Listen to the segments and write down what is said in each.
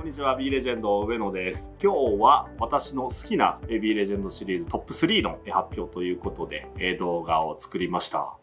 こんにちは B レジェンド上野です。今日は私の好きな B レジェンドシリーズトップ3の発表ということで動画を作りました。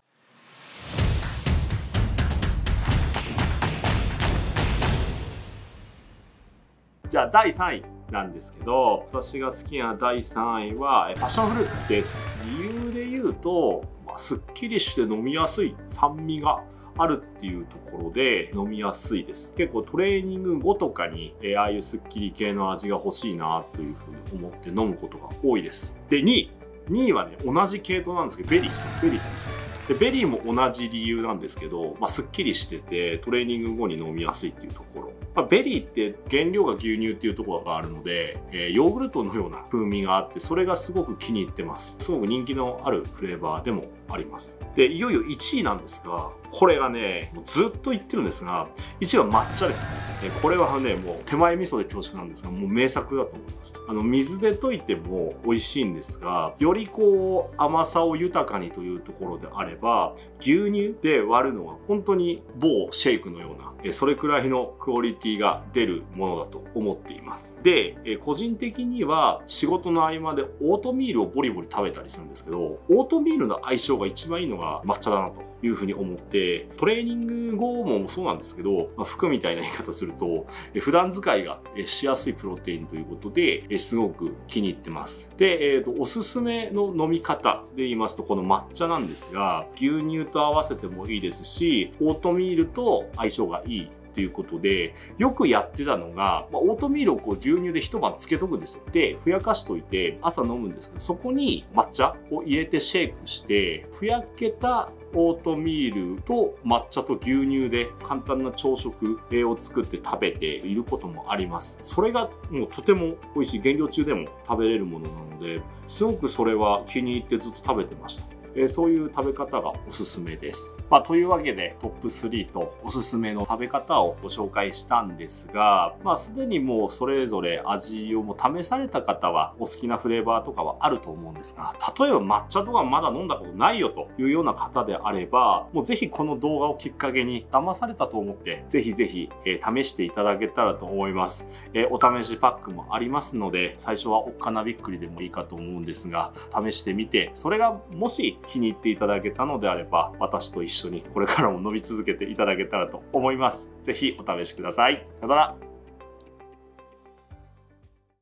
じゃあ第3位なんですけど私が好きな第3位はパッションフルーツです。理由で言うと、まあ、すっきりして飲みやすい酸味があるっていうところで飲みやすいです。結構トレーニング後とかに、えああいうスッキリ系の味が欲しいなというふうに思って飲むことが多いです。で2位2位はね同じ系統なんですけどベリーベリーさん。でベリーも同じ理由なんですけど、まあ、すっきりしててトレーニング後に飲みやすいっていうところ、まあ、ベリーって原料が牛乳っていうところがあるので、えー、ヨーグルトのような風味があってそれがすごく気に入ってます。すごく人気のあるフレーバーでもあります。でいよいよ1位なんですがこれがねもうずっと言ってるんですが1位は抹茶です。ねえこれはねもう手前味噌で恐縮なんですがもう名作だと思います。あの水で溶いても美味しいんですがよりこう甘さを豊かにというところであれば牛乳で割るのは本当に某シェイクのようなそれくらいのクオリティが出るものだと思っています。で個人的には仕事の合間でオートミールをボリボリ食べたりするんですけどオートミールの相性が一番いいのが抹茶だなというふうに思ってトレーニング後もそうなんですけど、まあ、服みたいな言い方すると普段使いがしやすいプロテインということですごく気に入ってます。で、えーと、おすすめの飲み方で言いますとこの抹茶なんですが牛乳と合わせてもいいですしオートミールと相性がいいということで、よくやってたのが、まあ、オートミールをこう牛乳で一晩つけとくんですよ。で、ふやかしといて朝飲むんですけど、そこに抹茶を入れてシェイクして、ふやけたオートミールと抹茶と牛乳で簡単な朝食を作って食べていることもあります。それがもうとても美味しい。減量中でも食べれるものなので、すごくそれは気に入ってずっと食べてました。えそういう食べ方がおすすめです。まあ、というわけでトップ3とおすすめの食べ方をご紹介したんですが、まあ、すでにもうそれぞれ味をも試された方はお好きなフレーバーとかはあると思うんですが、例えば抹茶とかまだ飲んだことないよというような方であれば、もうぜひこの動画をきっかけに騙されたと思って、ぜひぜひ、え、試していただけたらと思います。え、お試しパックもありますので、最初はおっかなびっくりでもいいかと思うんですが、試してみて、それがもし気に入っていただけたのであれば、私と一緒にこれからも伸び続けていただけたらと思います。ぜひお試しください。さよなら。